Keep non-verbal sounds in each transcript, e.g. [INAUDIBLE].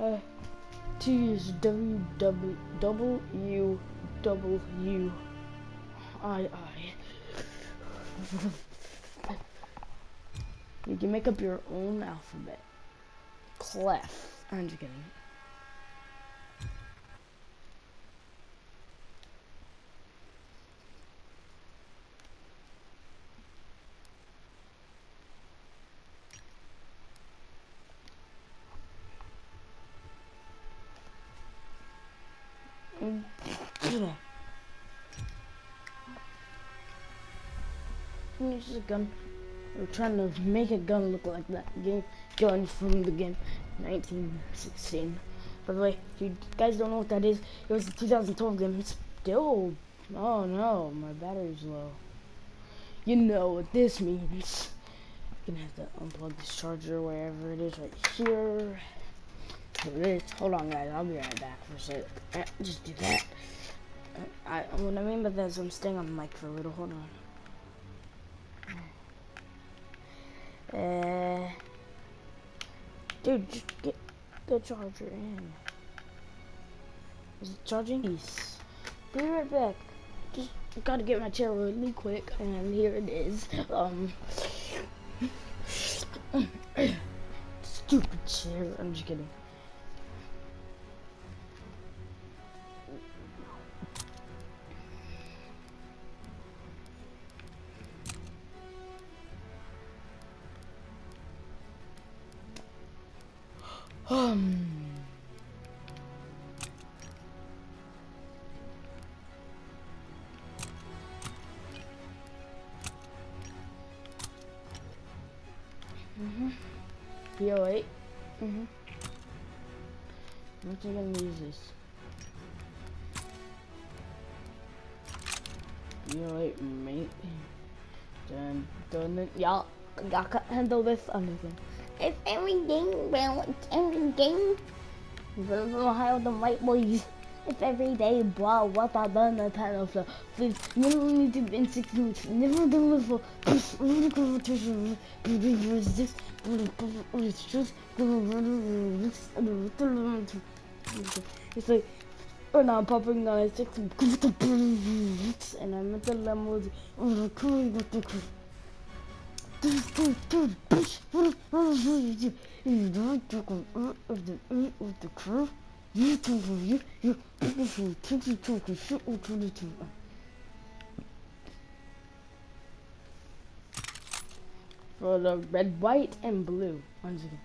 Uh, T is W W W W I I. [LAUGHS] You can make up your own alphabet. Clef. I'm just kidding. Mm. Use a gun. We're trying to make a gun look like that game gun from the game 1916. By the way, if you guys don't know what that is, it was a 2012 game. It's still. Oh no, my battery's low. You know what this means. I'm gonna have to unplug this charger wherever it is, right here. Is. Hold on, guys. I'll be right back for a sec. Uh, Just do that. Uh, I, what I mean by that is I'm staying on the mic for a little. Hold on. Uh, dude, just get the charger in. Is it charging? Peace. Be right back. Just gotta get my chair really quick, and here it is. Um, [COUGHS] stupid chair. I'm just kidding. Um. Mhm. PO8. Mhm. I'm gonna use this. PO8 mate. Dun dun dun. Y'all, y'all can handle this anything. It's everything, well, it's everything. Ohio the white boys. If every day, blah, what I done the title of Please, you don't need to be in six minutes. Never do it for. Just. It's like, when I'm popping on a six, and I'm at the level for the red, white, and blue. Once again.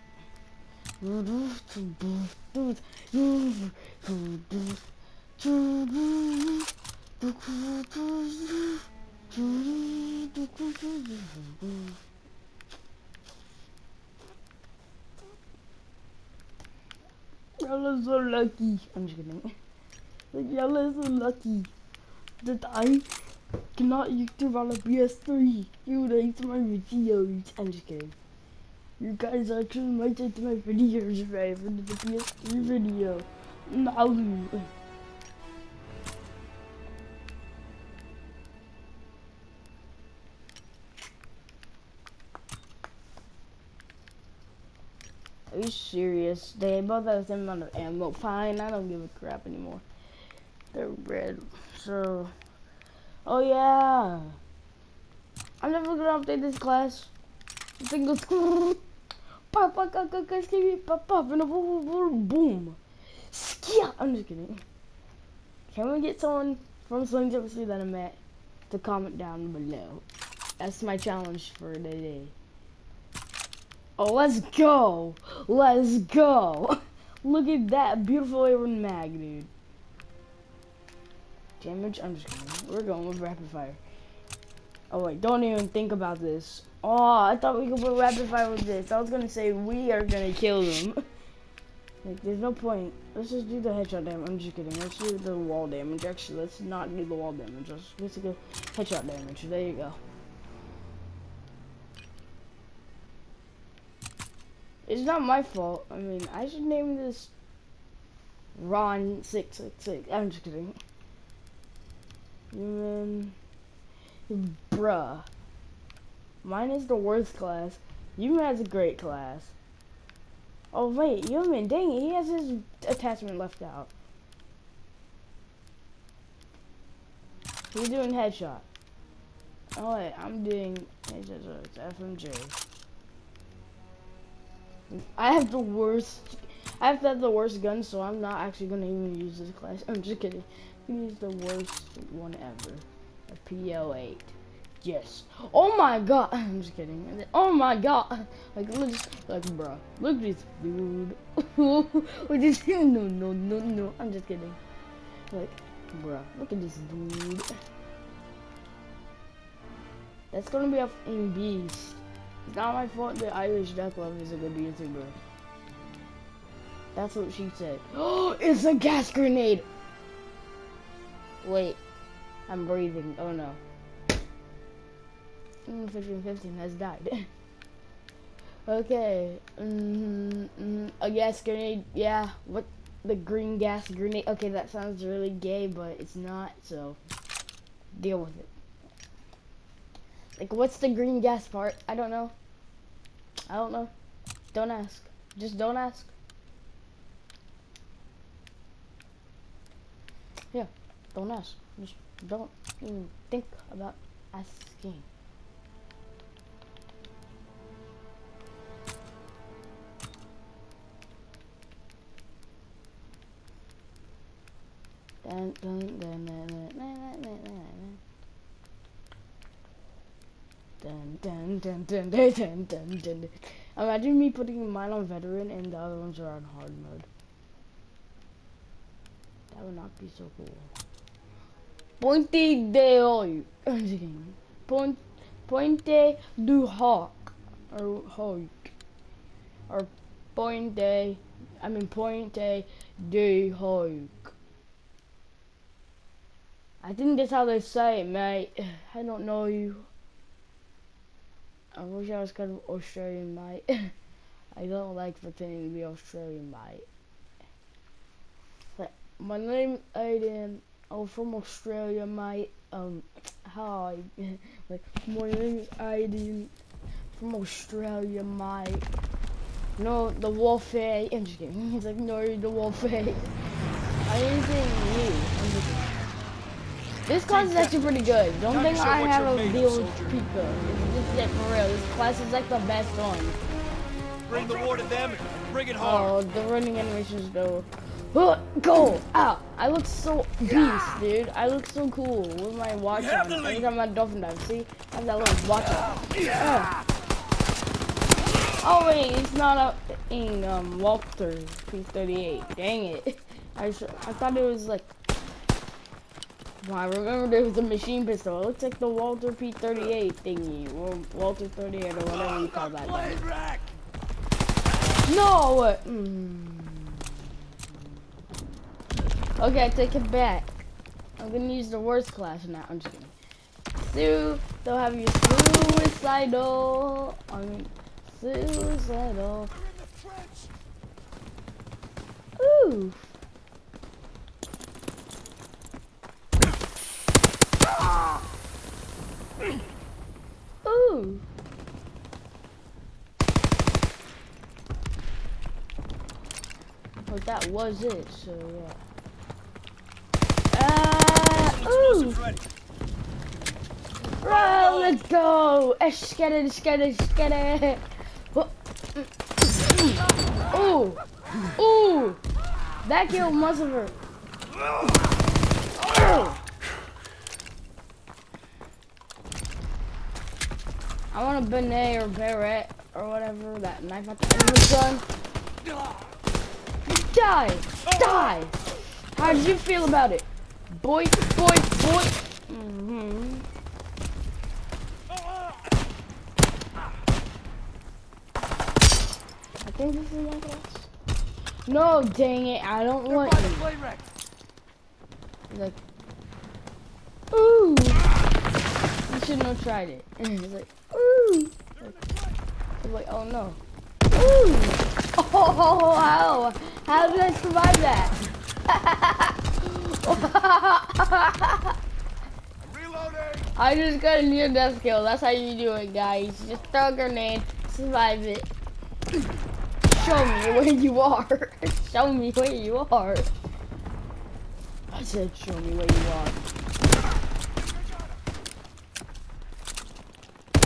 [LAUGHS] Y'all are so lucky. I'm just kidding. Like, y'all are so lucky that I cannot YouTube on a PS3. You hate my videos. I'm just kidding. You guys actually might hate my videos if I ever did a PS3 video. No. Are you serious? They both have the same amount of ammo. Fine, I don't give a crap anymore. They're red. So, oh yeah. I'm never gonna update this class. The thing goes pop, pop, pop, pop, pop, pop, and boom, boom. Skia. I'm just kidding. Can we get someone from Slings Up that I'm at to comment down below? That's my challenge for today. Oh, let's go. Let's go. [LAUGHS] Look at that beautiful Aaron mag, dude. Damage, I'm just kidding. We're going with rapid fire. Oh wait, don't even think about this. Oh, I thought we could put rapid fire with this. I was gonna say we are gonna kill them. [LAUGHS] like, there's no point. Let's just do the headshot damage. I'm just kidding. Let's do the wall damage. Actually, let's not do the wall damage. Let's, let's headshot damage. There you go. It's not my fault. I mean, I should name this Ron six six six. I'm just kidding. Human, bruh. Mine is the worst class. Human has a great class. Oh wait, Yeoman, dang it, he has his attachment left out. He's doing headshot. Oh wait, I'm doing it's FMJ. I have the worst, I have to have the worst gun, so I'm not actually gonna even use this class. I'm just kidding. Use the worst one ever, a PL8. Yes. Oh my god. [LAUGHS] I'm just kidding. Oh my god. Like, look, like, bro. Look at this dude. [LAUGHS] What is [LAUGHS] no, no, no, no. I'm just kidding. Like, bro. Look at this dude. That's gonna be a beast. It's not my fault that Irish Duck Love is a good YouTuber. That's what she said. Oh, [GASPS] it's a gas grenade. Wait. I'm breathing. Oh no. 15, 15 has died. [LAUGHS] okay. Mm, mm, a gas grenade. Yeah. What? The green gas grenade. Okay, that sounds really gay, but it's not. So deal with it. Like, what's the green gas part? I don't know. I don't know. Don't ask. Just don't ask. Yeah, don't ask. Just don't even think about asking. Dun, dun, dun, dun, dun, dun, dun, dun, dun, dun, dun, dun, dun, dun, dun. Imagine me putting mine on veteran and the other ones are on hard mode. That would not be so cool. Pointe de Hawk. I'm. Point, Pointe du Hoc. Or Hawk. Or Pointe, I mean Pointe de Hawk. I think that's how they say it, mate. I don't know you. I wish I was kind of Australian, mate. [LAUGHS] I don't like pretending to be Australian, mate. But my name Aiden. I'm from Australia, mate. Um, [TSK] hi. [LAUGHS] like, my name is Aiden. From Australia, mate. No, the warfare. [LAUGHS] I'm just kidding. He's like, no, the warfare. I didn't say you. I'm just kidding. This class is actually pretty good. Don't think I have a deal with Pika. This is it for real. This class is like the best one. Bring the war to them. Bring it hard. Oh, the running animations go. Uh, go out. I look so beast, dude. I look so cool with my watch on. Every time I dolphin dive, see, I have that little watch on. Uh. Oh wait, it's not a in um Walther P38. Dang it. [LAUGHS] I I thought it was like well, I remember there was a machine pistol. It looks like the Walther P38 thingy, or Walther 38 or whatever you call that. No! Mm. Okay, I take it back. I'm gonna use the worst class now. I'm just kidding. Sue, they'll have you suicidal. I mean, suicidal. Ooh. But that was it, so yeah. Uh, ooh. Bro, let's go. Get it, get it, get it. Ooh. Ooh. That killed most of her. I want a Benet or Barrett or whatever that knife at the end of the gun. Die! Die! How did you feel about it? Boy, boy, boy. Mm -hmm. I think this is one class. No, dang it! I don't They're want you. Like, ooh! You shouldn't have tried it. [LAUGHS] It's like. Oh no. Ooh. [LAUGHS] Oh, how? How did I survive that? [LAUGHS] I just got a near death kill. That's how you do it, guys. Just throw a grenade, survive it. show me [LAUGHS] where you are. show me where you are. I said show me where you are.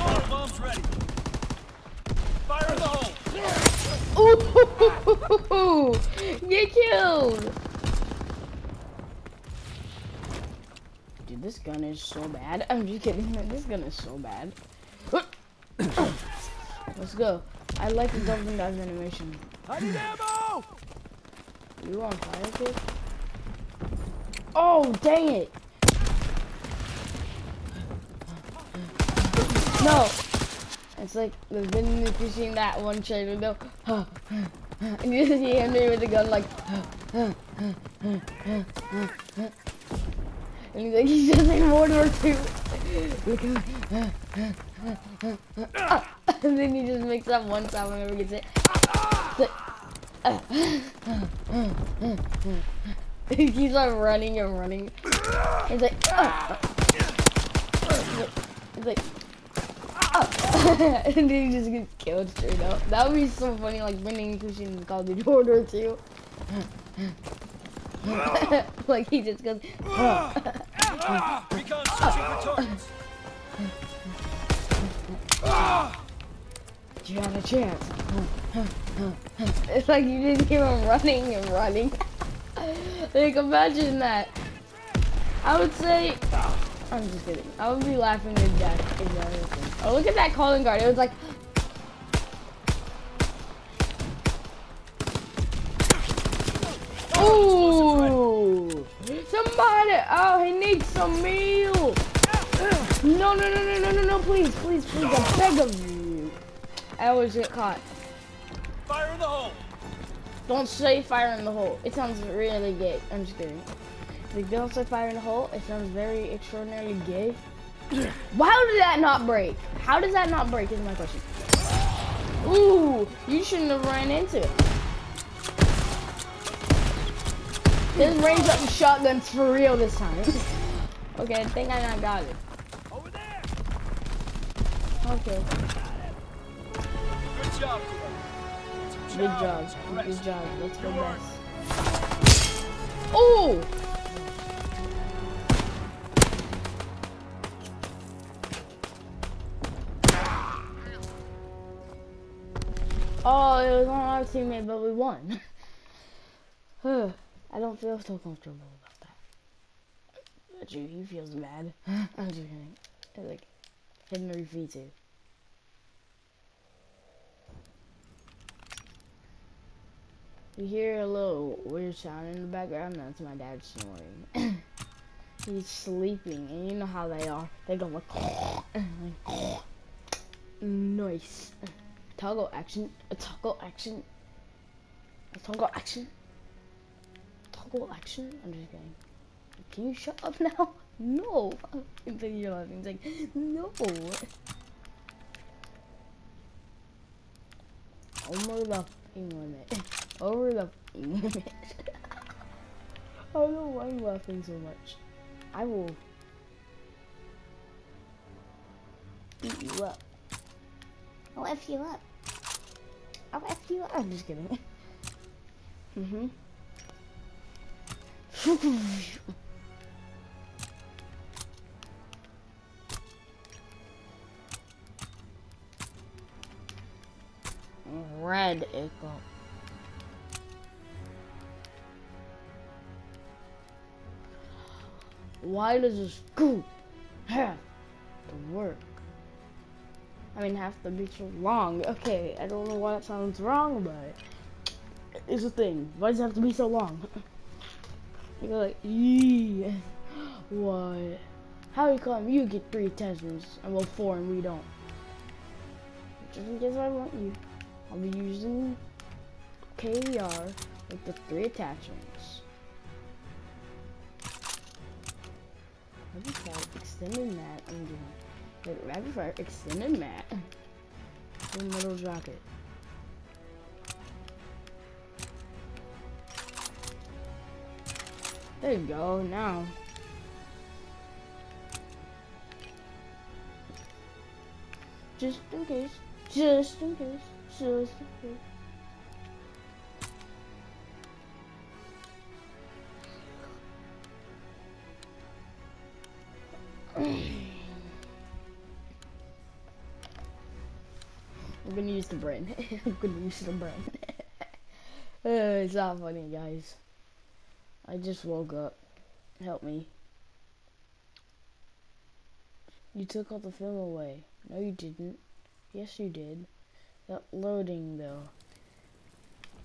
All bombs ready. Fire in the hole. Ooh! [LAUGHS] Get killed! Dude, this gun is so bad. [LAUGHS] I'm just kidding. This gun is so bad. [COUGHS] Let's go. I like the jumping dive animation. I need ammo. You on fire, kid? Oh, dang it! No! It's like the been if you seen that one trailer though. And you just him there with the gun like and he's like he's just like World War Two. and then he just makes that one sound whenever he gets it. he keeps on running and running. He's like, he's like, [LAUGHS] and then he just gets killed straight up. That would be so funny, like winning Kushin in Call of Duty World War II. like he just goes. [LAUGHS] You had a chance. [LAUGHS] it's like you just hear him running and running. like imagine that. I would say. I'm just kidding. I would be laughing to death if that. Oh, look at that calling guard. It was like. Ooh! Somebody! Oh, he needs some meal! No, no, no, no, no, no, no, please, please, please, I beg of you. I always get caught. Fire in the hole. Don't say fire in the hole. It sounds really gay. I'm just kidding. Like, don't say fire in the hole. It sounds very extraordinarily gay. [CLEARS THROAT] How did that not break? How does that not break is my question. Ooh, you shouldn't have ran into it. This range up the shotguns for real this time. [LAUGHS] okay, I think I not got it. Over there. Okay, Good job. good job. Good job. Let's go best. Oh! Oh, it was on our teammate, but we won. Huh. [SIGHS] I don't feel so comfortable about that. But you, he feels bad. [LAUGHS] I'm just kidding. It's like, Henry V2. You hear a little weird sound in the background? That's my dad snoring. [COUGHS] He's sleeping, and you know how they are. They go like, [LAUGHS] like [LAUGHS] nice. Toggle action, a toggle action, a toggle action, toggle action. I'm just kidding. Can you shut up now? [LAUGHS] No. [LAUGHS] He's like, you're laughing. He's like, [LAUGHS] no. Over the limit. Over the limit. I don't know why I'm laughing so much. I will beat you up. I'll F you up. I'll F you up. I'm just kidding. mm-hmm. Red echo. Why does a scoop have to work? I mean, have to be so long. Okay, I don't know why that sounds wrong, but it's a thing. Why does it have to be so long? [LAUGHS] You're like, yee. [GASPS] What? How you come? You get three attachments, and well, four, and we don't. Just in case I want you, I'll be using KVR with the three attachments. Rapid fire, extended mat, I'm doing. Wait, rapid fire, extended mat. The middle rocket. There you go, now. Just in case, just in case, just in case. Use the brain. [LAUGHS] I'm gonna use the brain. [LAUGHS] uh, it's not funny, guys. I just woke up. Help me. You took all the film away. No, you didn't. Yes, you did. That loading, though.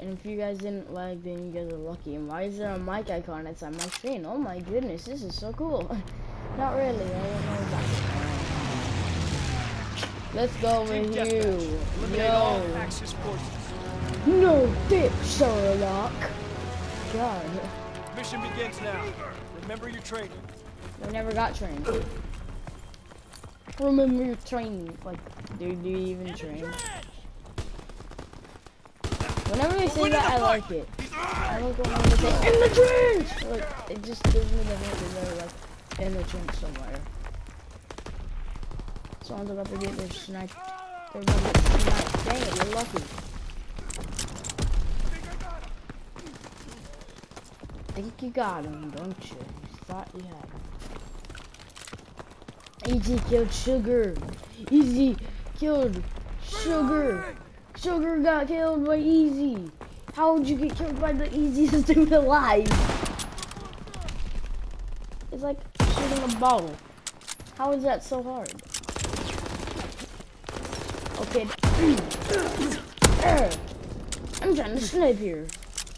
And if you guys didn't lag, then you guys are lucky. And why is there a mic icon inside my screen? Oh my goodness, this is so cool. [LAUGHS] Not really, I don't know about it. Let's go Team with you. Yo. No dip, Sherlock. God. Mission begins now. Remember your training. I never got trained. Remember your training. Like, dude, do you even train? Whenever they say that, I like it. I like when they say, in the trench! Like, it just gives me the hint that they're, like, in the trench somewhere. Someone's about to get their sniped. They're to get sniped. Dang it, you're lucky. Think you got him, don't you? You thought you had him. Easy killed Sugar. Easy killed Sugar. Sugar got killed by Easy. How would you get killed by the easiest [LAUGHS] dude alive? It's like shooting a bottle. How is that so hard? Okay. [CLEARS THROAT] I'm trying to snipe here,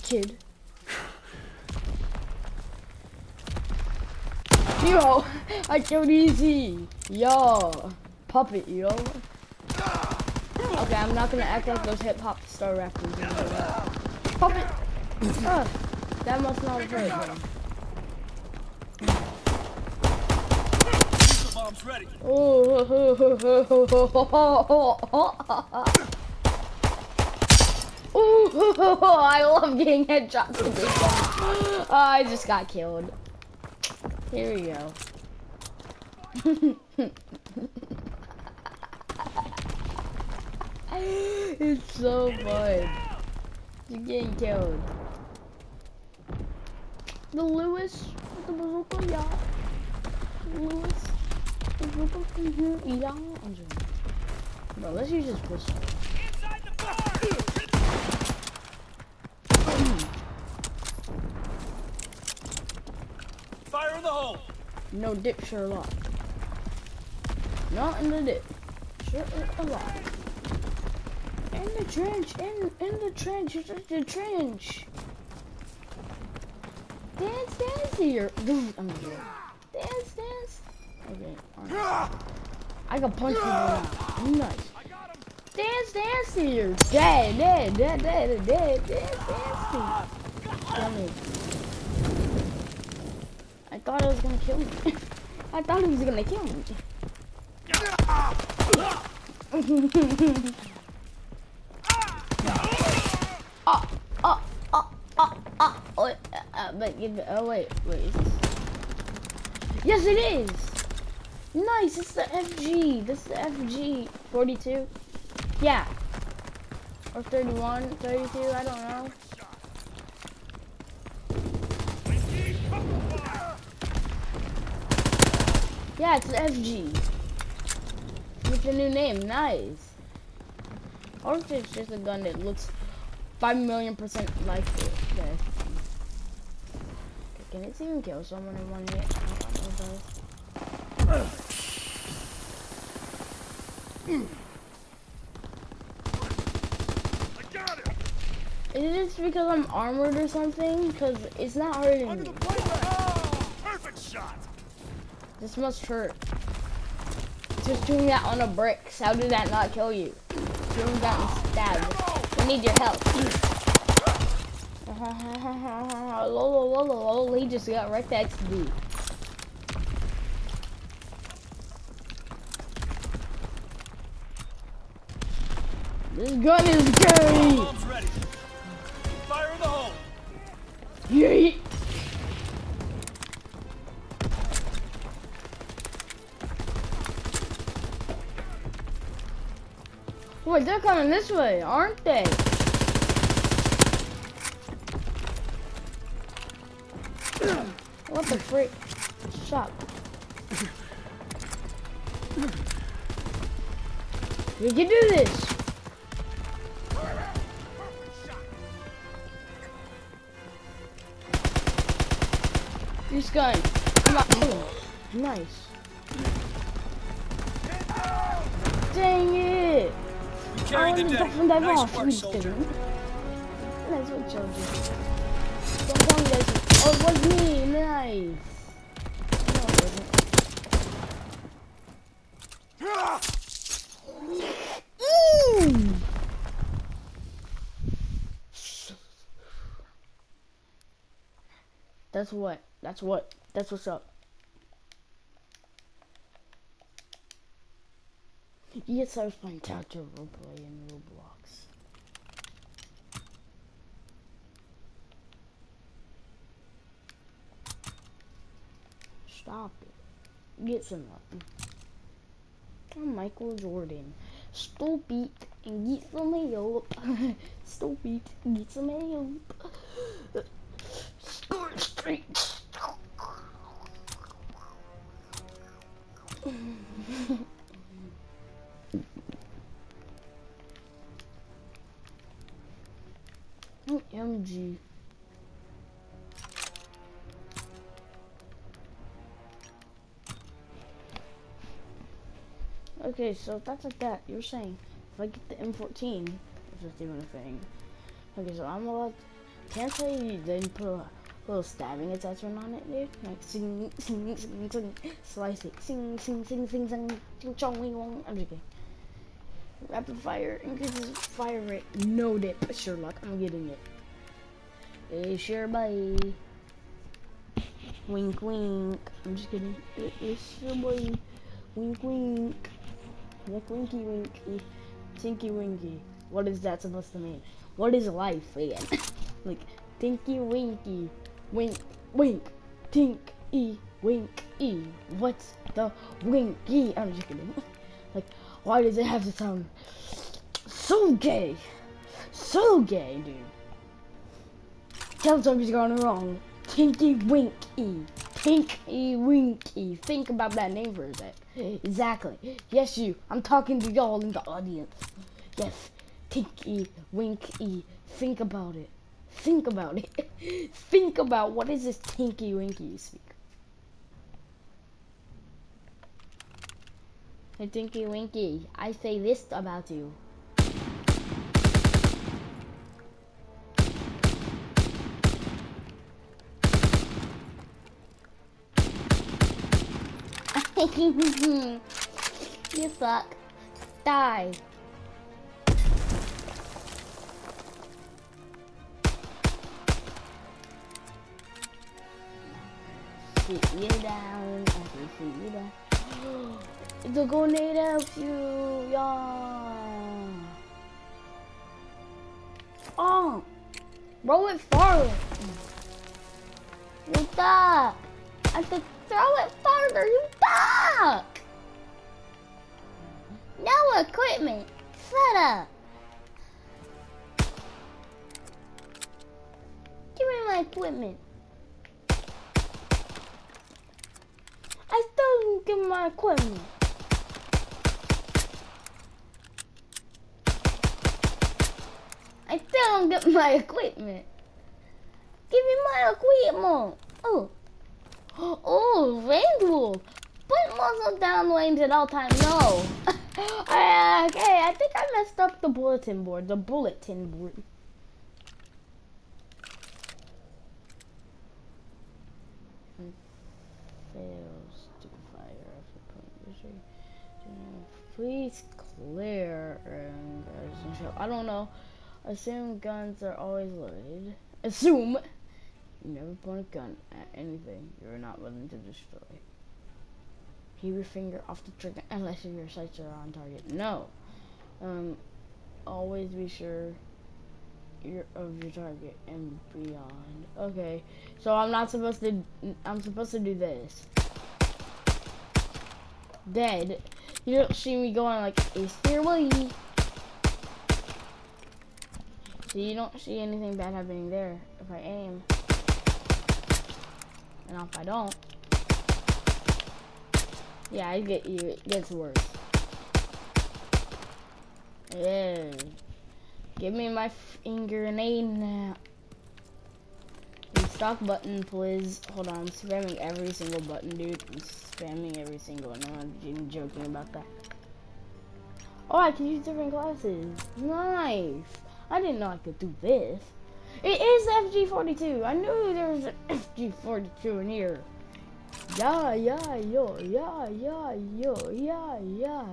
kid. Yo, I killed Easy. Yo, puppet, yo. Okay, I'm not gonna act like those hip hop star rappers. Puppet. Ah, that must not have hurt. Bombs ready. Ooh, [LAUGHS] I love getting headshots with this. Oh, I just got killed. Here we go. [LAUGHS] it's so fun. You're getting killed. The Lewis with the bazooka, yeah. Lewis. Bazooka, mm-hmm, yeah. I'm joking. Bro, let's use this pistol. Inside the. Fire in the hole. No dip Sherlock. Not in the dip. Sherlock. In the trench, in in the trench, in the trench. Dance, dance here. Dude, [LAUGHS] I'm. Okay, alright. I can punch people now. Nice. Dance, dance here. Dead, dead, dead, dead, dead. Kill me. I thought it was gonna kill me. [LAUGHS] I thought it was gonna kill me. [LAUGHS] Ah, ah, ah, oh, oh, oh, oh, oh, wait, uh, but oh wait, wait, is this? Yes it is! Nice, it's the FG, this is the FG 42. Yeah. Or 31, 32, I don't know. Yeah, it's the FG. With a new name, nice. Or if it's just a gun that looks 5 million percent like the, the FG. Can it even kill someone in one hit? Is it just because I'm armored or something? Because it's not hurting Under me. Oh, perfect shot. This must hurt. Just doing that on a brick. How did that not kill you? Doing that and stab. We need your help. [LAUGHS] lol, lol, lol, lol, he just got right to XD. This gun is. Ready. Fire in the hole. Yeet. Wait, they're coming this way, aren't they? What the freak? Shot. We can do this. This gun. I'm not. Oh, nice. Dang it! You carried the day. Nice off. work, soldier. didn't. That's what soldier. Don't tell me that's. Oh, it was me. Nice. No, it wasn't. Mm. That's what. That's what. That's what's up. Yes, I was playing Tactical Roleplay in Roblox. Stop it. Get some up. I'm Michael Jordan. Stupid and get some help. [LAUGHS] Stupid get some help. OMG. Okay, so that's like that. You're saying if I get the M14, which is even a thing. Okay, so I'm allowed. Can't say then put a little stabbing attachment on it, dude. Like sing, sing, sing, sing, slice it, sing, sing, sing, sing, sing, ching, chong, wing, wong. I'm just kidding. Rapid fire increases fire rate. No dip, Sherlock. I'm getting it. Hey, sure, bye. Wink, wink. I'm just kidding. It- It's your boy. Wink, wink. Like winky, winky. Tinky, winky. What is that supposed to mean? What is life again? [LAUGHS] like, tinky, winky. Wink, wink. Tink, e, wink, e. What's the winky? I'm just kidding. [LAUGHS] like, why does it have to sound so gay? So gay, dude. Tell something's gone wrong. Tinky Winky. Tinky Winky. Think about that name for a sec. Exactly. Yes, you. I'm talking to y'all in the audience. Yes. Tinky Winky. Think about it. Think about it. [LAUGHS] Think about what is this Tinky Winky you speak. Hey, Tinky Winky. I say this about you. [LAUGHS] you suck. Die. Sit you down. I can sit you down. [GASPS] The grenade helps you, y'all. Oh. Roll it forward. You suck. I said throw it farther. You suck. No equipment. Shut up. Give me my equipment. I still didn't get my equipment. I still don't get my equipment. Give me my equipment. Oh. [GASPS] Oh, Rainbow. Put muzzle down range at all times. No. [LAUGHS] Uh, okay, I think I messed up the bulletin board. The bulletin board. Fails to fire after point usually. Please clear and show. I don't know. Assume guns are always loaded. Assume you never point a gun at anything you're not willing to destroy. Keep your finger off the trigger unless your sights are on target. No. Um, always be sure you're of your target and beyond. Okay, so I'm not supposed to. I'm supposed to do this. Dead. You don't see me going like a stairway. So you don't see anything bad happening there if I aim. And if I don't. Yeah, I get you. It gets worse. Yeah. Give me my finger grenade now. Stop button, please. Hold on, I'm spamming every single button, dude. I'm spamming every single one. I'm not even joking about that. Oh, I can use different classes. Nice. I didn't know I could do this. It is FG42. I knew there was an [COUGHS] FG42 in here. Yeah, yeah, yo, yeah, yeah, yo, yeah, yeah.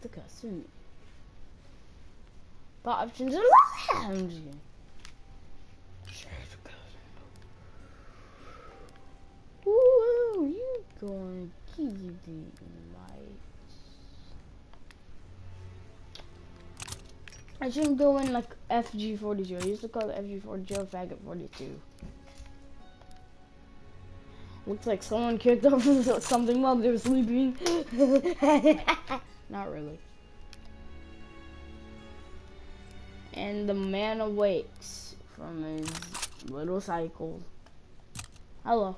The custom. But options are I'm just kidding. Save the custom. Ooh, you going easy, lights. I shouldn't go in like FG42. I used to call it FG42 faggot 42. Looks like someone kicked off [LAUGHS] something while they were sleeping. [LAUGHS] Not really. And the man awakes from his little cycle. Hello.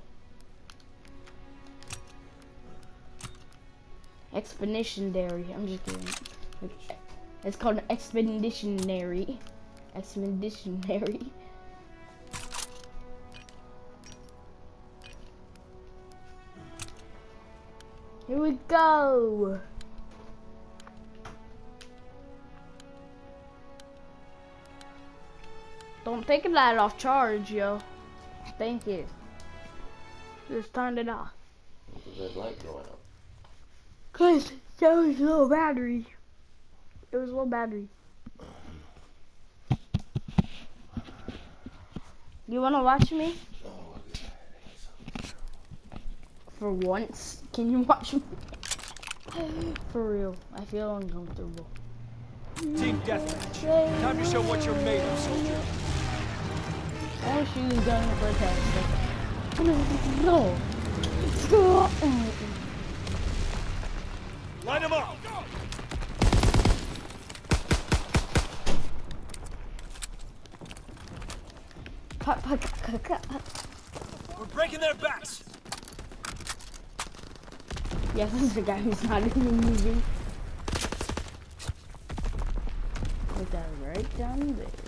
Expeditionary. I'm just kidding. It's called expeditionary. Expeditionary. Here we go. Don't take that off charge, yo. Thank you. Just turned it off. Red light going up. Cause that was low battery. It was a little battery. You wanna watch me? For once, can you watch me? [LAUGHS] For real, I feel uncomfortable. Team deathmatch. Time to show what you're made of, soldier. Oh, I was shooting gun for a test. No. Line them up. We're breaking their backs. Yes, this is the guy who's not even moving. Put that right down there.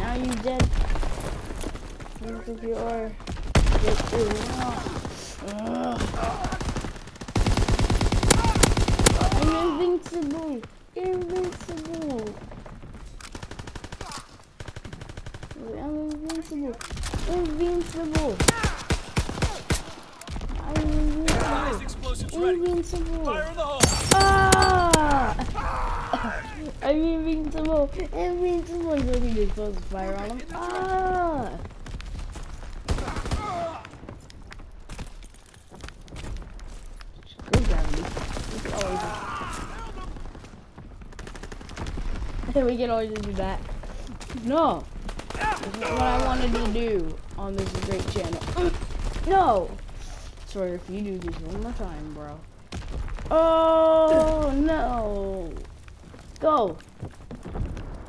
Now you dead. You think you are. Yes, you are. I'm invincible. Invincible. I'm invincible. Invincible. I'm invincible. Guys, explosives ready. Invincible. Fire in the hole. Ah! I'm invincible. Invincible. So he just supposed to fire on him. Ah! Screw gravity. We can always [LAUGHS] we can always do that. No. This is what I wanted to do on this great channel. [CLEARS THROAT] No. Sorry if you do this one more time, bro. Oh no. Go.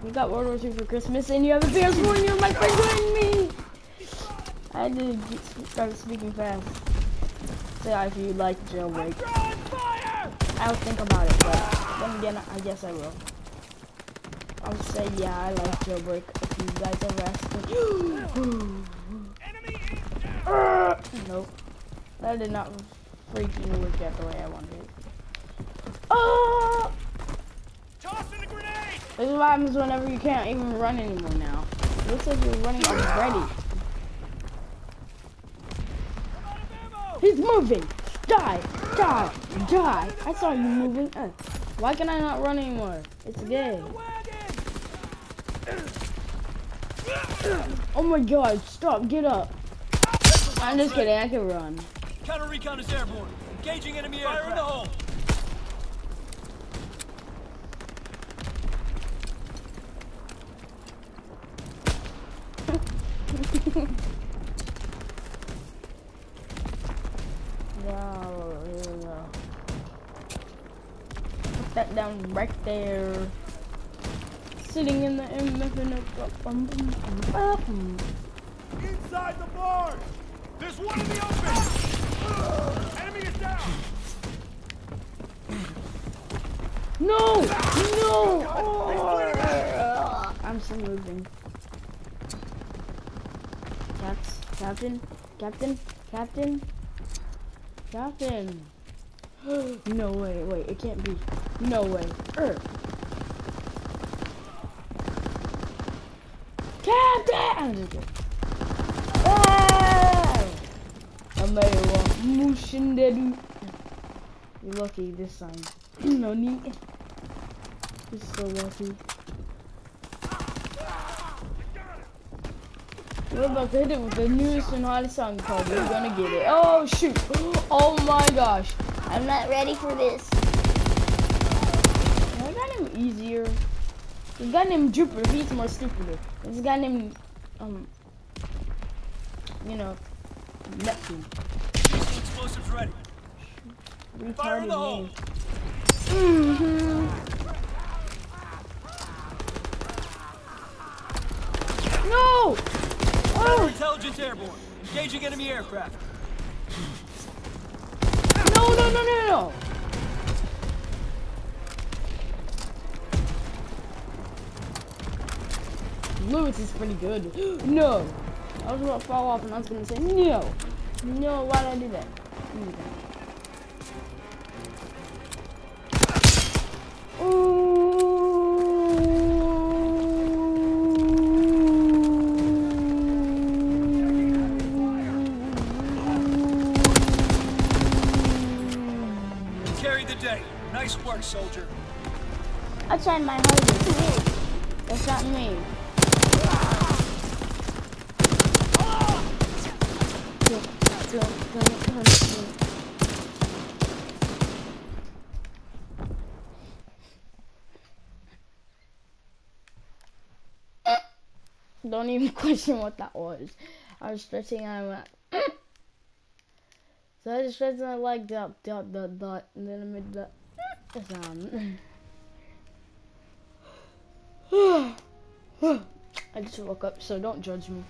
You got World War II for Christmas and you have a PS4 and you're my friend join me. I had to get- start speaking fast. Say if you like jailbreak. I'll think about it, but then again, I guess I will. I'll say, yeah, I like jailbreak if you guys ever ask [GASPS] nope. That did not freaking work out the way I wanted it. Oh! This is what happens whenever you can't even run anymore now. It looks like you're running already. He's moving! Die! Die! Die! I saw you moving. Uh, why can I not run anymore? It's gay. Oh my god, stop, get up. I'm just kidding, I can run. Counter recon is airborne. Engaging enemy Fire in the hole! [LAUGHS] No, go. Put that down right there. Sitting in the infinite. Inside the bars! There's one in the open! Enemy is down! No! No! Oh, I'm still moving. Caps, Captain, Captain, Captain, Captain. [GASPS] no way, wait, it can't be. No way. Er. Captain! I'm just kidding. Ah! I made one. Motion daddy. You're lucky this time. [CLEARS THROAT] no need. You're so lucky. We're about to hit it with the newest and hottest song called We're Gonna Get It. Oh shoot! Oh my gosh! I'm not ready for this. I got him easier. This guy named Jupiter, he's more stupider. This guy named, um, you know, Neptune. Explosives ready. Fire in the hole! Mm-hmm. No! Oh! Intelligence airborne. Engaging enemy aircraft. No, no, no, no, no! Lewis is pretty good. [GASPS] no! I was to fall off and I was gonna say no! No, why did I do that? Not me. Don't even question what that was. I was stretching and I went. so I just stretched my leg dot dot dot dot and then I made the sound. [SIGHS] I just woke up, so don't judge me.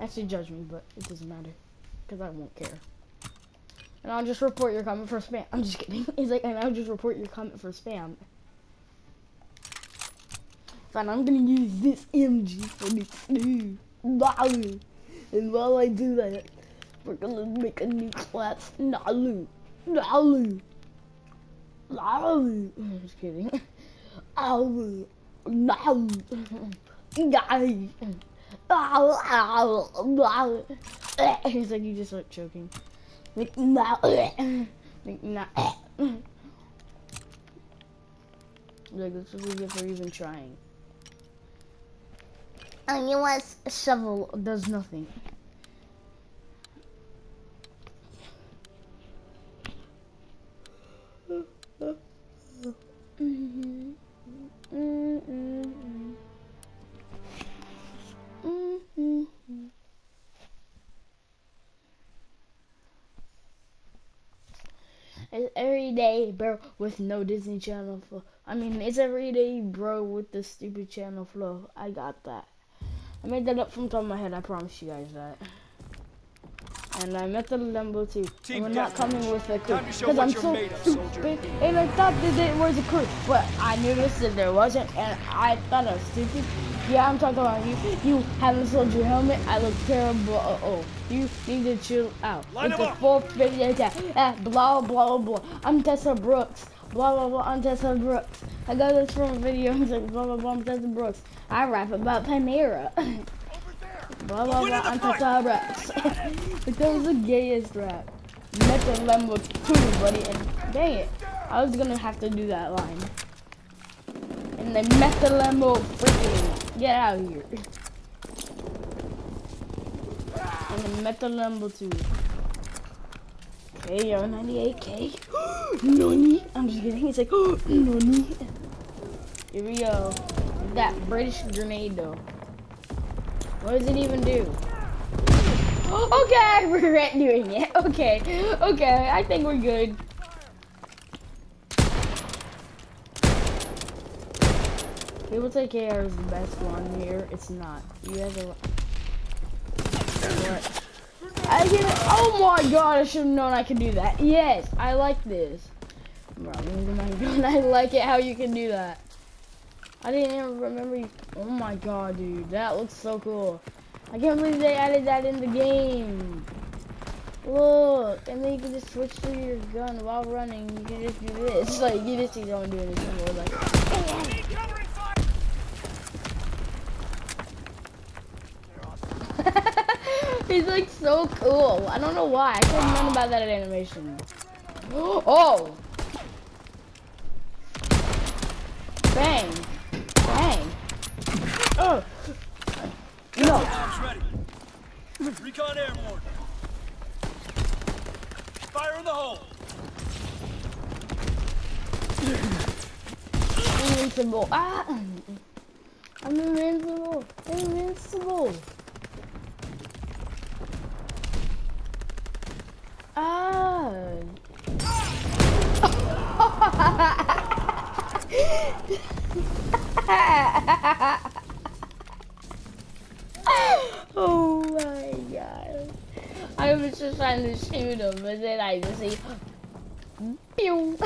Actually, judge me, but it doesn't matter because I won't care. And I'll just report your comment for spam. [LAUGHS] I'm just kidding. [LAUGHS] He's like, and I'll just report your comment for spam. Fine, I'm gonna use this MG for this too. Nalu. And while I do that, we're gonna make a new class. Nalu. Nalu. Nalu. [LAUGHS] I'm just kidding. Ah, Nalu. [LAUGHS] He's like, you just like choking. Like, no. [LAUGHS] Like, no. Like, let's forgive for even trying. And you want a shovel does nothing. [LAUGHS] Mm-hmm. Mhm. Mhm. Mhm. It's every day, bro, with no Disney Channel flow. I mean, it's every day, bro, with the stupid channel flow. I got that. I made that up from top of my head. I promise you guys that. And I met the Lambo too. Team and we're not coming with the crew. Time to show Because I'm so made of, stupid. And I thought that there was a crew. But I knew this that there wasn't. And I thought I was stupid. Yeah, I'm talking about you. You haven't sold your helmet. I look terrible. Uh oh. You need to chill out. Line it's a full fifty attack. Ah, blah, blah, blah. I'm Tessa Brooks. Blah, blah, blah. I'm Tessa Brooks. I got this from a video. [LAUGHS] It's like, blah, blah, blah. I'm Tessa Brooks. I rap about Chimera. [LAUGHS] blah, blah, blah. the I'm fight. Tessa Brooks. like, that was the gayest rap. Met the Lambo too, buddy. And dang it. I was gonna have to do that line. And then met the Lambo freaking. Get out of here. And then met the Lambo too. Okay, yo, 98k. Nani? I'm just kidding. He's like, [GASPS] Nani? Here we go. That British grenade, though. What does it even do? Okay, [LAUGHS] we're doing it. Okay, okay, I think we're good. People say KR is the best one here. It's not. You guys are. What? I it. Oh my god, I should have known I could do that. Yes, I like this. [LAUGHS] I like it how you can do that. I didn't even remember you. Oh my god, dude. That looks so cool. I can't believe they added that in the game. Look, and then you can just switch to your gun while running. You can just do this. [LAUGHS] Like, you just see someone doing this symbol. Like, [LAUGHS] he's like so cool. I don't know why. I can't about that animation. [GASPS] Oh! Bang! Bang! Oh! No! Arms ready. Recon airborne. Fire in the hole. Invincible. Ah! I'm invincible. Invincible. Ah! oh my god. I was just trying to shoot him, but then I just see. Pew!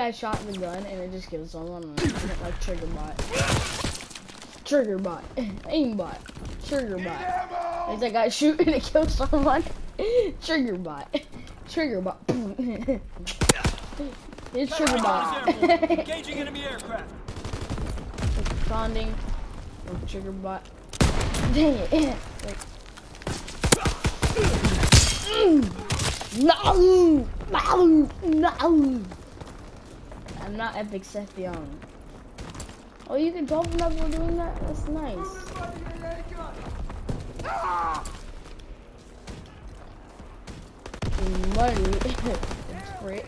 Guys shot the gun and it just kills someone like trigger bot. Trigger bot. [LAUGHS] Aim bot. Trigger bot. It's like I shoot and it kills someone. [LAUGHS] Trigger bot. [LAUGHS] Trigger bot. it's trigger bot. Engaging enemy aircraft. Responding. Oh, trigger bot. Dang it. Like, [CLEARS THROAT] no! No! No! I'm not Epic Seth Young. Oh, you can up for doing that? That's nice. Money. [LAUGHS] Frick.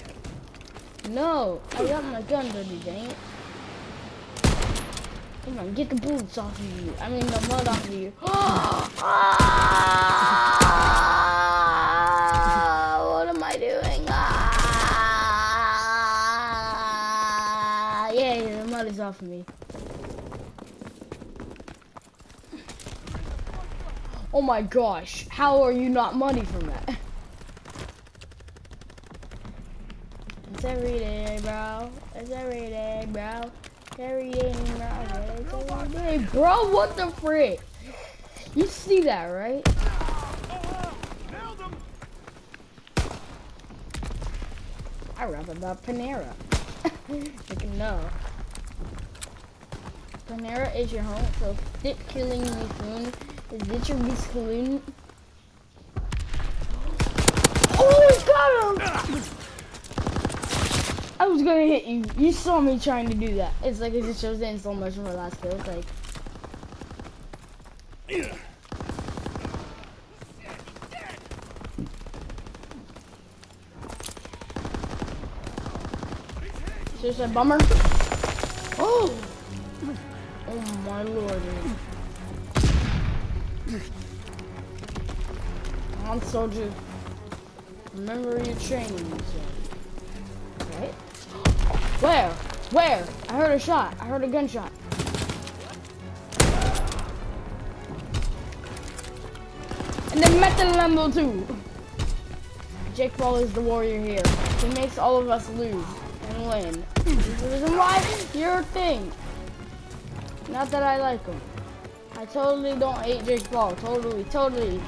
No! I got my gun dirty, dang it. Come on, get the boots off of you. I mean, the mud off of you. [GASPS] Ah, what am I doing? Me. Oh my gosh, how are you not money from that? It's every day, bro. It's every day, bro. Every day, bro. It's every day. Bro, what the frick? You see that, right? Nailed him. I rap about Panera. [LAUGHS] can know. Panera is your home, so stick killing me soon. Is this your biscuit? Oh, he got him! I was gonna hit you. You saw me trying to do that. It's like it just shows the in slow motion for last kill. It's like just a bummer. Oh! My lord. On soldier. Remember your training, you. Right? Where? Where? I heard a shot. I heard a gunshot. And then Metal Lambo too. Jake Paul is the warrior here. He makes all of us lose and win. This is why you're a thing. Not that I like him. I totally don't hate Jake Paul. Totally, totally.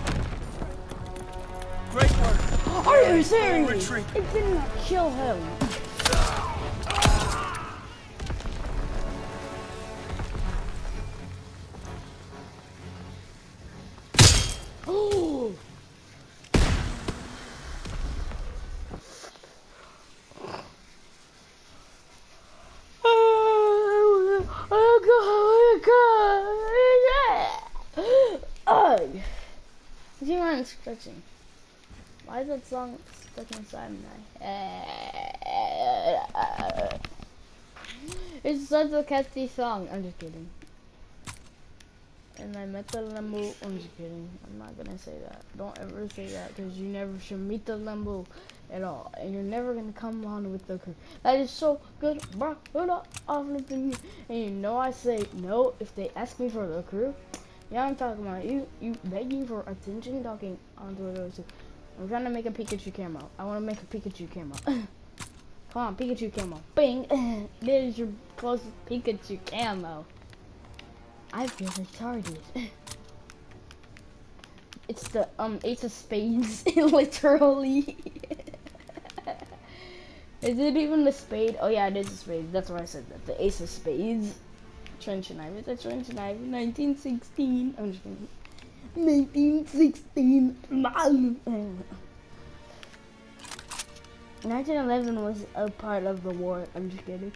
Great work. Are you serious? Retreat. It did not kill him. God! God! Is he not stretching? Why is that song stuck inside my head? [LAUGHS] It's such a catchy song. I'm just kidding. And I met the limbo. I'm just kidding. I'm not gonna say that. Don't ever say that because you never should meet the limbo at all. And you're never gonna come on with the crew. That is so good, bro. Off. And you know I say no if they ask me for the crew. Yeah, I'm talking about you. You begging for attention, talking on Twitter. I'm trying to make a Pikachu camo. I want to make a Pikachu camo. [LAUGHS] Come on, Pikachu camo. Bing! [LAUGHS] There's your closest Pikachu camo. I feel retarded. [LAUGHS] it's the um Ace of Spades, literally. is it even the spade? Oh yeah, it is a spade. That's why I said that. The Ace of Spades. Trench and Ivy. The Trench Ivy. 1916. I'm just kidding. 1916. 1911 was a part of the war. I'm just kidding.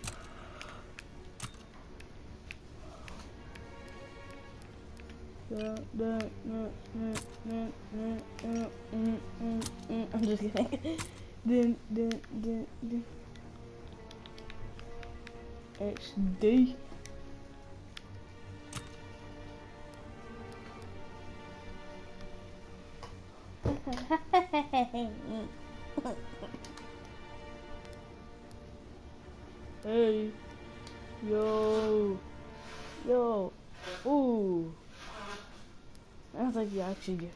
I'm just kidding. Dun, dun, dun, dun. HD. Hey, yo, yo, ooh. Sounds like you actually do.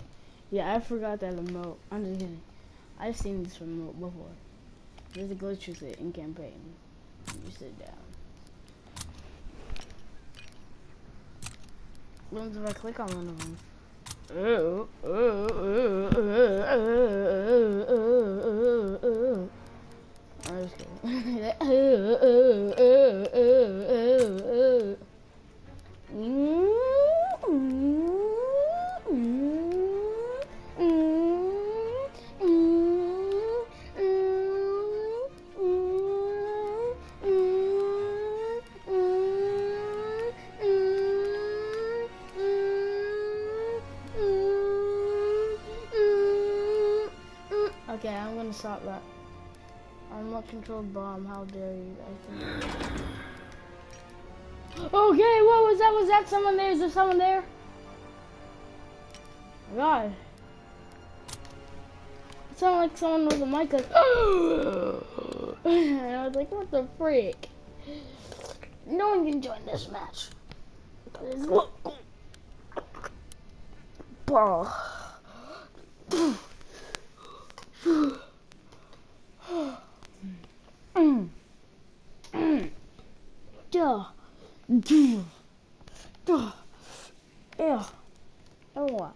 Yeah, I forgot that remote. I'm just kidding. I've seen this remote before. There's a glitch with it in campaign. You sit down. What if I click on one of them? I controlled bomb. How dare you? I think. Okay, what was that? Was that someone there? Is there someone there? Oh God. It sounded like someone with a mic like, and I was like, what the freak? No one can join this match. Bro. Mm. Mm. Duh. Ew. What?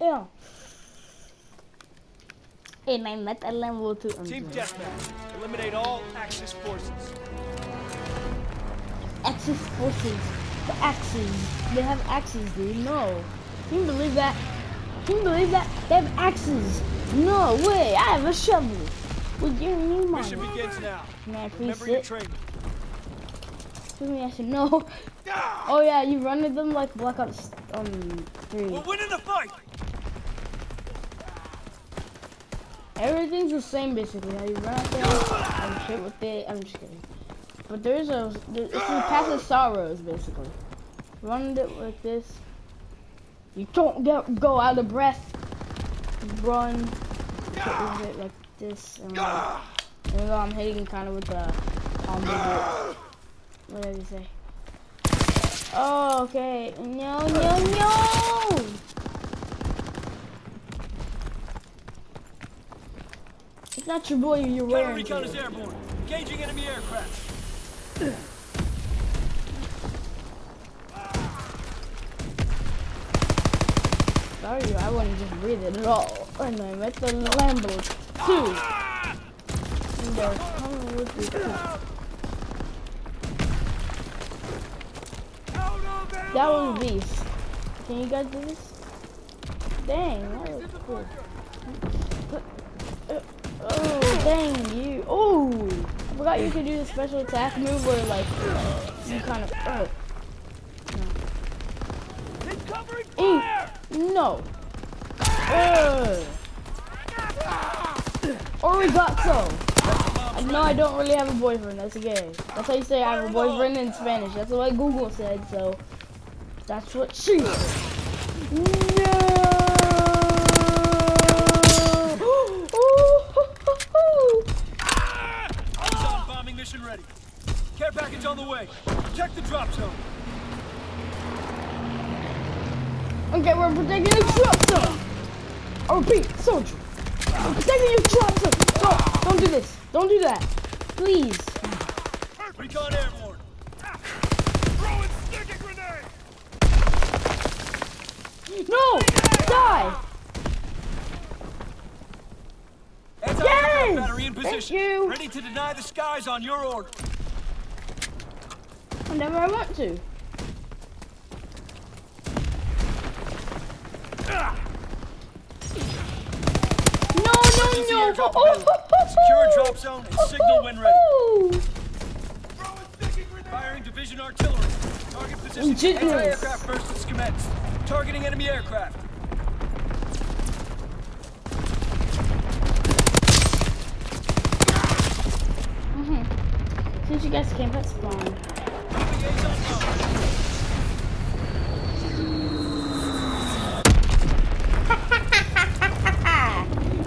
Ew. And I met a level two. Team. Deathmatch. Eliminate all Axis forces. Axis forces. The axes. They have axes, dude. No. Can you believe that? Can you believe that? They have axes. No way. I have a shovel. Well, give me mine. Mission begins now. May I please Remember your training. Excuse me, I should know. [LAUGHS] Oh yeah, you run with them like Black Ops um three. We're winning the fight. Everything's the same basically. How you run out there and hit with it. I'm just kidding. But there's a there, it's the path of sorrows basically. Run it like this. You don't get go out of breath. Run. With it like this. And like, even though I'm hitting kind of with the palm of it. What did he say? Oh, okay. No, no, no! It's not your boy you're Counter wearing. recon is airborne. Engaging enemy aircraft. Sorry, I wouldn't just breathe it at all. And I met the Lambo too. And they're coming with me too. That was beast. Can you guys do this? Dang, that was cool. Uh, Oh, dang you. Oh, I forgot you could do the special attack move where like you kind of. Uh, Incoming Ooh. fire! no. Uh. I know I don't really have a boyfriend. That's okay. That's how you say I have a boyfriend in Spanish. That's what Google said. So that's what she said. No. Amazon bombing mission ready. Care package on the way. Check the drop zone. Okay, we're protecting the drop zone. I repeat, soldier. We're protecting the drop zone. Don't, don't do this. Don't do that. Please. Recon airborne. No! Die! Anti-aircraft Yes! battery in Thank position. you. Ready to deny the skies on your order. Whenever I want to. No, Emergency no, no! airdrop available. Oh, Secure drop zone and signal when ready. Ooh. Throwing sticky grenade! Firing division artillery. Target position. Legitness. Anti-aircraft burst is commenced. Targeting enemy aircraft. Mm-hmm. Since you guys camp at spawn. Liaison mode.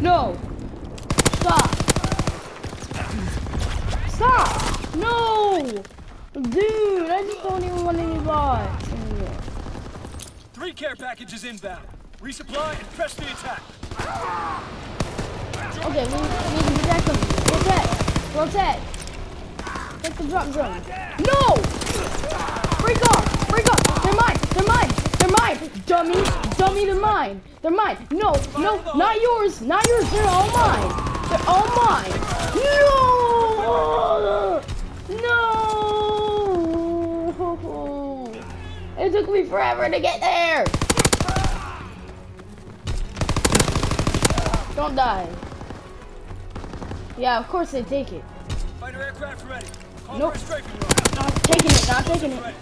No! Stop! Stop! No! Dude, I just don't even want any bots anymore. Care packages inbound. Resupply and press the attack. Okay, we, need to protect them. Protect! Protect! Take the drop zone. No! Break off! Break off! They're mine! They're mine! They're mine! Dummy! Dummy, they're mine! They're mine! No! No! Not yours! Not yours! They're all mine! They're all mine! No! No! It took me forever to get there! Don't die. Yeah, of course they take it. Fighter aircraft ready. Call Nope. for a strafing. Not taking it, not taking it.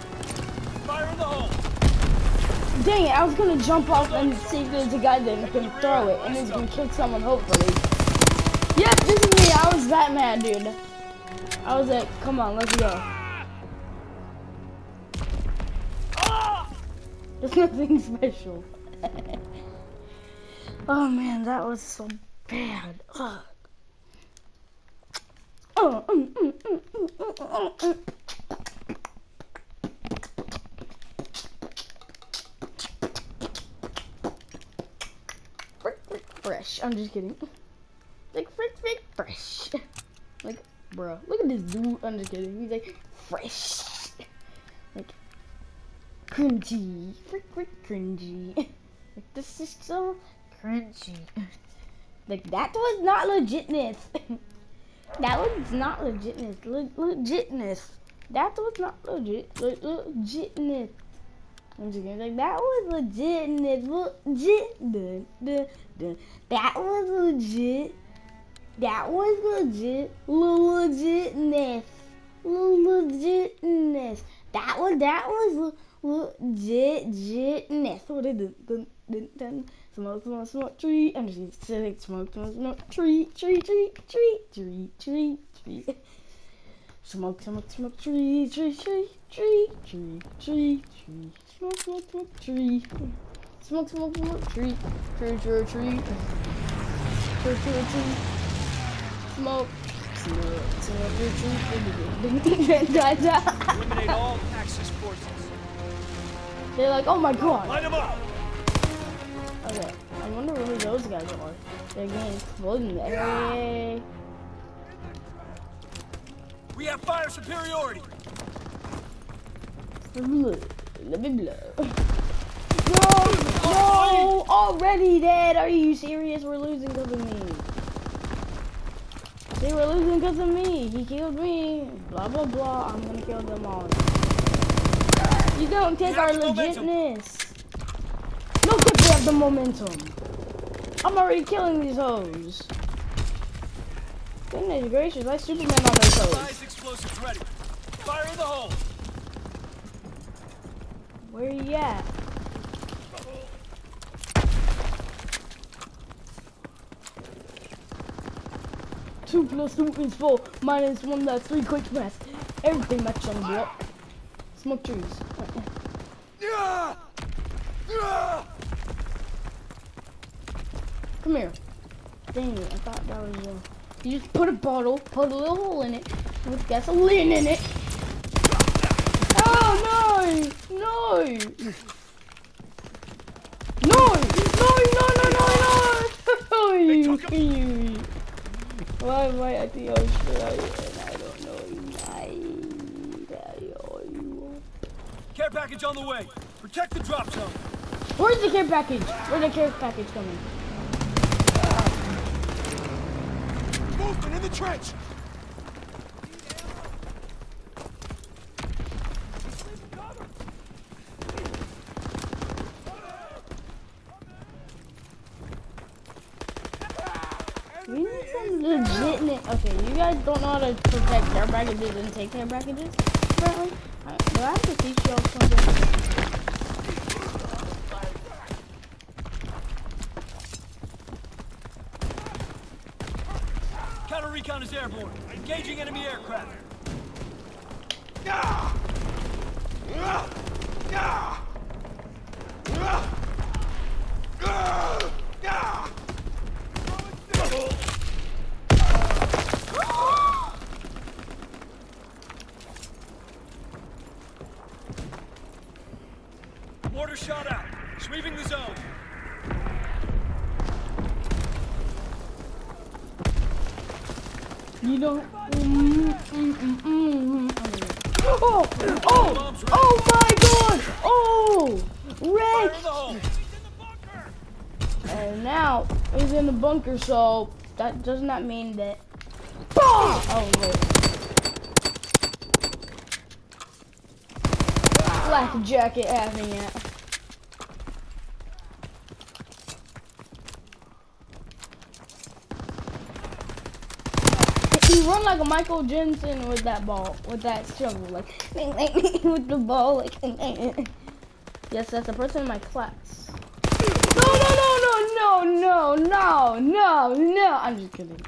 Fire in the hole. Dang it, I was gonna jump off and see if there's a guy there and gonna throw it and it's gonna kill someone hopefully. Yep, this is me. I was that mad, dude. I was like, come on, let's go. Ah! [LAUGHS] There's nothing special. [LAUGHS] oh man, that was so bad. Ugh. Frick, frick, fresh. I'm just kidding. Like frick, frick, fresh. Like, bro, look at this dude. I'm just kidding. He's like fresh. Like cringy. Frick, frick, cringy. [LAUGHS] Like this is so cringy. [LAUGHS] Like that was not legitness. [LAUGHS] that was not legitness. Le- legitness. That was not legit. Le- legitness. I'm just kidding. Like that was legitness. Legit. Dun, dun, dun. That was legit. That was legit. Le- legitness. Le- legitness. That was that was le- legit. Legitness. What did it? Dun, dun, dun. Smoke, smoke, smoke, tree. I'm just saying, smoke, smoke, smoke, tree, tree, tree, tree, tree, tree, tree. Smoke, smoke, smoke, tree, tree, tree, tree, tree, tree, tree. Smoke, smoke, smoke, tree. Smoke, smoke, smoke, tree, tree, tree, tree. Tree, tree, tree. Smoke. Tree, all Axis forces. They're like, oh my god. Line them up. Okay, I wonder who those guys are. They're getting exploded in the. We have fire superiority. Blah, blah, blah. No, no, already dead. Are you serious? We're losing because of me. They were losing because of me. He killed me. Blah, blah, blah. I'm gonna kill them all. You don't take our legitness. No good we have the momentum. I'm already killing these hoes. Goodness gracious, like Superman on those hoes. Explosives ready. Fire in the hole. Where are you at? Two plus two is four. Minus one, that's three quick press. Everything matches on the block. Smoke trees. Yeah! Yeah! Come here. Dang it, I thought that was uh You just put a bottle, put a little hole in it, with gasoline in it. Oh no! No! No! No, no, no, no, no! [LAUGHS] Took. [LAUGHS] Why am I at the ocean? I, and I don't know. Care package on the way. Protect the drop zone. Where's the care package? Where's the care package coming? Movement in the trench. We need some legitimate. Okay, you guys don't know how to protect care packages and take care packages, apparently. Uh, Do I have to teach y'all something? Counter recon is airborne. Engaging enemy aircraft. Mortar shot out. Sweeping the zone. You don't. Mm, mm, mm. Oh! Oh! Oh my god! Oh! Hole. And now he's in the bunker, so that does not mean that. Oh wait. Black jacket having it. He run like Michael Jensen with that ball, with that shovel, like with the ball, like. yes, that's a person in my class. No, no, no, no, no, no, no, no, no. I'm just kidding.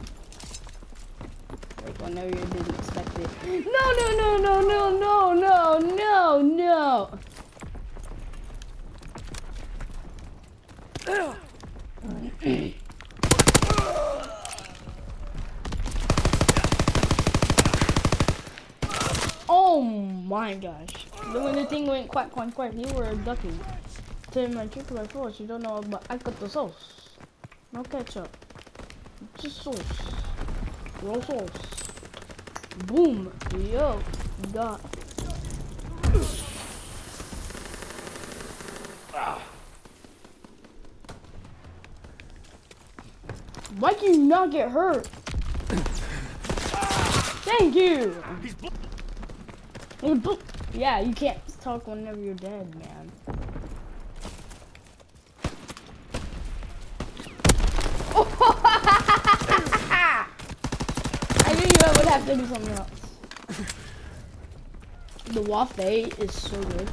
Like whenever you didn't expect it. No, no, no, no, no, no, no, no, no. Oh my gosh. The when the thing went quack, quack, quack, you were ducking. Tell my trick by force, you don't know but I got the sauce. No ketchup. Just sauce. Raw sauce. Boom. Yo. Got. Why can you not get hurt? [COUGHS] Thank you. He's bl- Hey, boop. Yeah, you can't talk whenever you're dead, man. [LAUGHS] I knew you would have to do something else. The waffle is so good.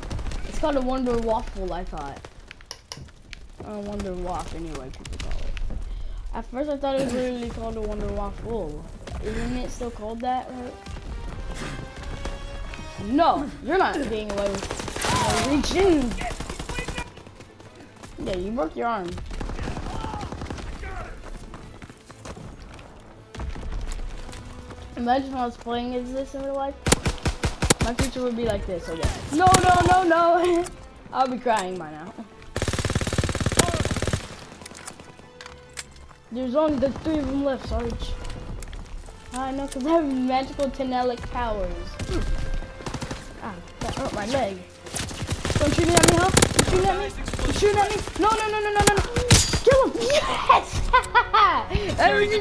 It's called a Wonder Waffle, I thought. Or Wonder Waffle, anyway, people call it. At first, I thought it was literally called a Wonder Waffle. Isn't it still called that, right? No, you're not getting away with reach in. Yeah, you broke your arm. Imagine I was playing as this in real life. My future would be like this, okay? No, no, no, no! [LAUGHS] I'll be crying by now. There's only the three of them left, Sarge. I know, because I have magical tenelic powers. Hurt my leg. Don't shoot at me, huh? You shooting at me? You shooting at me? No, no, no, no, no, no. Kill him! Yes! [LAUGHS]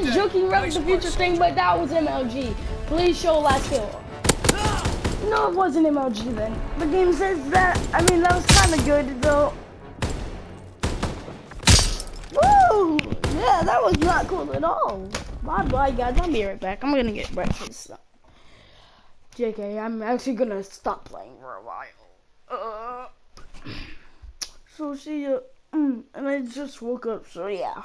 Just joking around the future thing, but that was MLG. Please show last kill. No, it wasn't MLG then. The game says that. I mean, that was kind of good, though. Woo! Yeah, that was not cool at all. Bye bye, guys. I'll be right back. I'm gonna get breakfast. JK, I'm actually gonna stop playing for a while. Uh, [CLEARS THROAT] so see ya. Mm, and I just woke up, so yeah.